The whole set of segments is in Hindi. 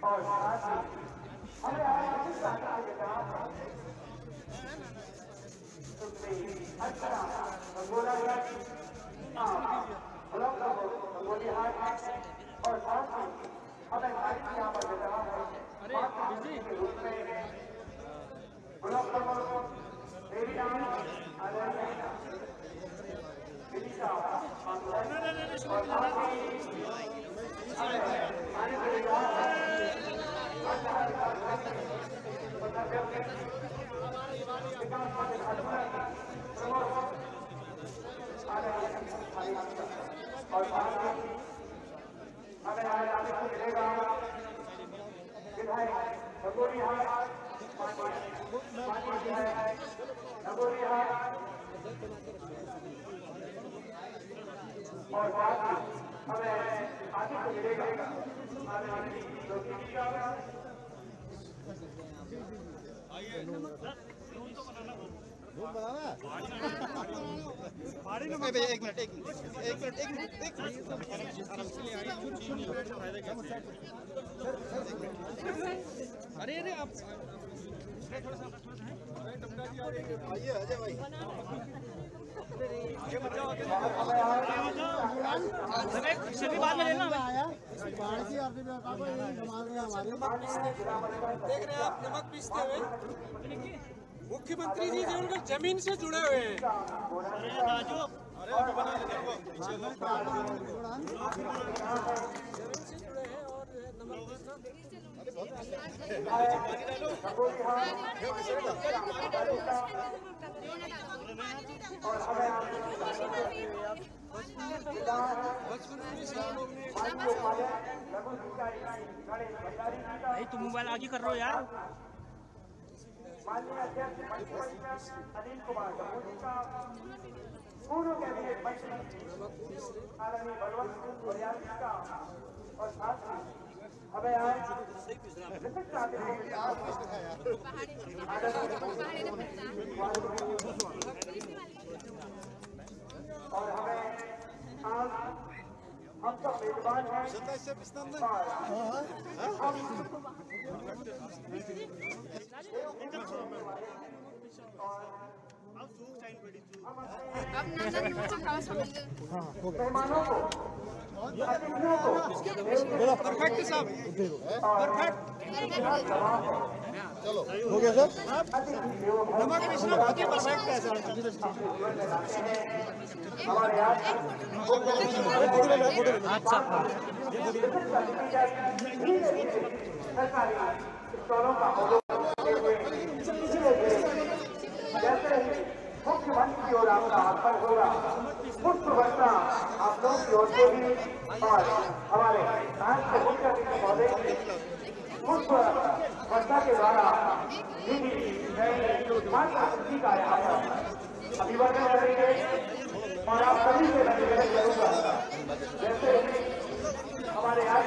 और और साथ ही हमें हमारी यहाँ पर जवाब के रूप में ब्लॉक मेरी नाम आदरणीय विदिशा और साथ ही हमें आने के और हमें आज आने को मिलेगा विधायक नगोरी हाट नगोरी हाट और साथ हमें आगे को मिलेगा आने वाली लोकनीति का एक मिनट एक मिनट एक मिनट। एक मिनट एक अरे अरे आप आइए अजय भाई। सभी बाद में लेना देख रहे हैं आप नमक पीसते हुए मुख्यमंत्री जी जो उनके ज़मीन से जुड़े हुए हैं और भाई तुम मोबाइल आगे कर रहे हो यार। और हमें आज हम मेजबान हैं मेहमानों को अतिथियों को परफेक्ट साहब चलो। हो गया सर? नमक पिसना बहुत ही परफेक्ट है सर? मुख्यमंत्री की ओर आपका होगा पुष्प वर्षा आप लोगों की ओर से भी और हमारे मुख्य अतिथि महोदय पुष्प वर्षा के द्वारा अभिवादन करेंगे और आप सभी से मैं निवेदन करूँगा जैसे हमारे आज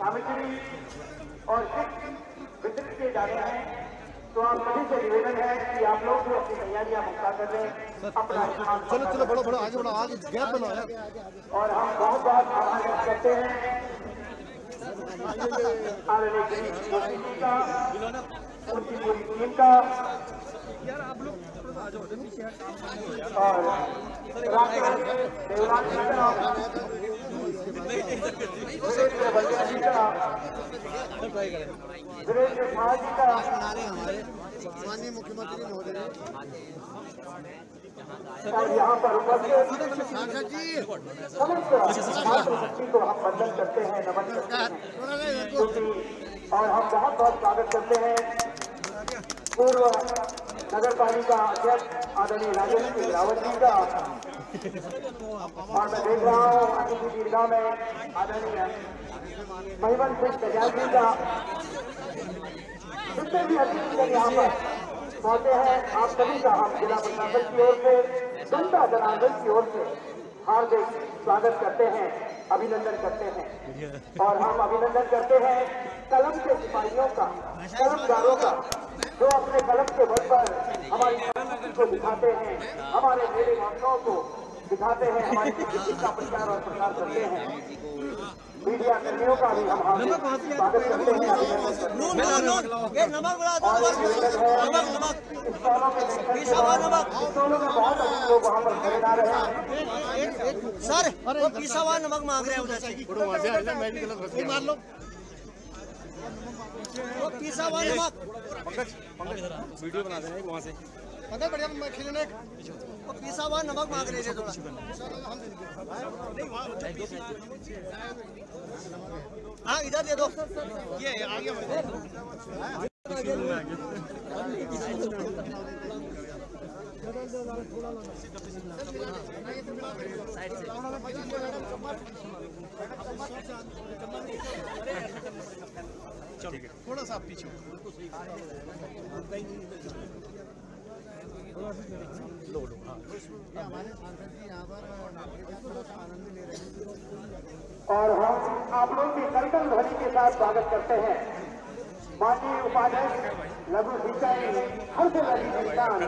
सामग्री और किट वितरित किए जा रहे हैं। तो आप सभी से निवेदन है कि आप लोग जो अपनी तैयारियाँ मुक्ता कर लें अपना चलो चलो बढ़ो बढ़ो आगे बढ़ो आगे गैप बनो यार और हम बहुत बहुत आभार व्यक्त करते हैं। उनकी पूरी टीम का। और राकेश देवराज जी का। सुरेंद्र बलिया जी का और यहाँ पर हम वंदन करते बहुत बहुत स्वागत करते हैं पूर्व नगर पालिका अध्यक्ष आदरणीय राजेंद्र सिंह रावत जी का और मैं देख रहा हूँ अतिथि दीर्घा में आदरणीय महिमन सिंह कल्याण जी का जितने भी अतिथि यहाँ पर पहुँचे हैं, आप सभी का हम जिला प्रशासन की ओर से जनता जनार्दन की ओर से हार्दिक स्वागत करते हैं, अभिनंदन करते हैं। और हम अभिनंदन करते हैं कलम के सिपाहियों का कलमदारों का, जो अपने कलम के बल पर हमारी संस्कृति को दिखाते हैं, हमारे मेरे भाषाओं को दिखाते हैं, हमारी का प्रचार और प्रसार करते हैं। मीडिया कर्मियों का भी हम स्वागत करते हैं। नमक बड़ा दो और एक निवेदन नमक नमक स्टॉलों के देखकर के बाद स्टॉलों में बहुत अधिक लोग वहाँ पर खरीदा रहे हैं सर वो पिसा नमक मांग रहे हैं उधर से। मार लो। वो पिसा हुआ नमक। पता बढ़िया मैं खिलने हुआ नमक मांग रहे थे थोड़ा हाँ। इधर दे दो ये आगे थोड़ा सा आप पीछे और हम आप लोग की करकल ध्वनि के साथ स्वागत करते हैं। माननीय उपाध्यक्ष लघु सिंचाई हर्ष लगी किसान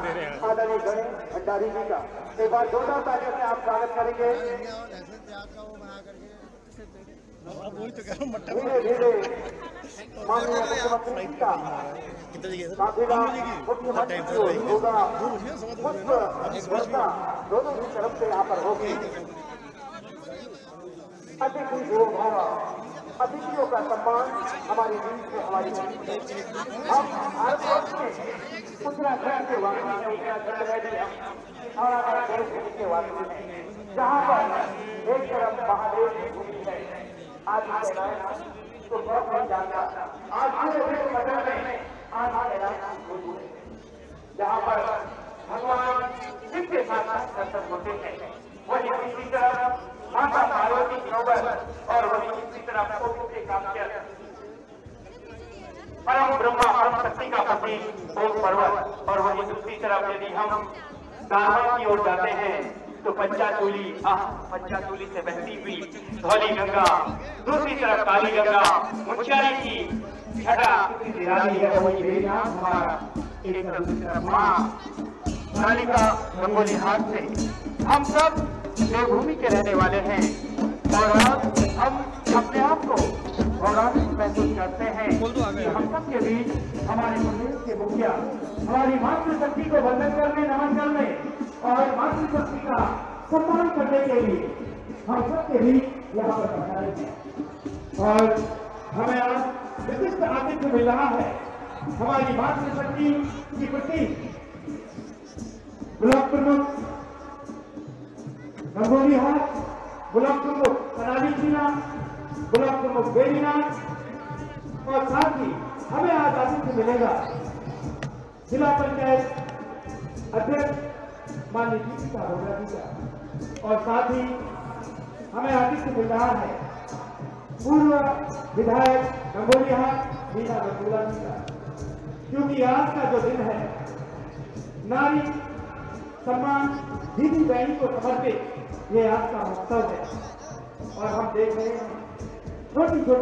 आदरणीय गणेश भंडारी जी का। एक बार जोरदार तालियों से आप स्वागत करेंगे। धीरे धीरे का की दोनों अतिथियों का सम्मान हमारी नीति में हमारी। हम भारतवर्ष में उत्तराखंड के वासी उत्तराखंड में भी हम और हमारा के वासी जहाँ पर एक तरफ़ महादेव की भूमि है आज कैलाश तो बहुत नहीं जानता आज पूरे विश्व मंडल में आज जहाँ पर भगवान शिव के साथ दर्शन होते हैं। वही दूसरी तरफ़ माता पार्वती नौबल और वही दूसरी तरफ़ पवित्र कामचर परम ब्रह्मा, परम शक्ति का प्रतीक ओम पर्वत। और वही दूसरी तरफ़ यदि हम दारवा की ओर जाते हैं तो पंचाचूली पंचाचूली से बहती हुई धौली गंगा, दूसरी तरफ़ काली गंगा, मुंशियारी की माँ रंगोली हाथ से। हम सब देवभूमि के रहने वाले हैं और हम अपने आप को गौरवान्वित महसूस करते हैं कि हम सब के बीच हमारे प्रदेश के मुखिया, हमारी मातृशक्ति को वंदन करने, नमन करने और मातृशक्ति का सम्मान करने के लिए हम सब के बीच यहाँ पर हैं और हमें आज विशिष्ट आतिथ्य मिल रहा है। हमारी मातृशक्ति की प्रतीक ब्लॉक प्रमुख रंगोली हाट ब्लॉक प्रमुख कनाली सीना ब्लॉक प्रमुख बेरीनाथ और साथ ही हमें आज आतिथ्य मिलेगा। जिला पंचायत अध्यक्ष माननीय दीपिका भोगरा जी का और साथ ही हमें आतिथ्य मिल रहा है। पूर्व विधायक हाट मीना रसूला जी का। क्योंकि आज का जो दिन है, नारी सम्मान दीदी बहनी को समर्पित ये आज का महोत्सव है। और हम देख रहे हैं छोटी छोटी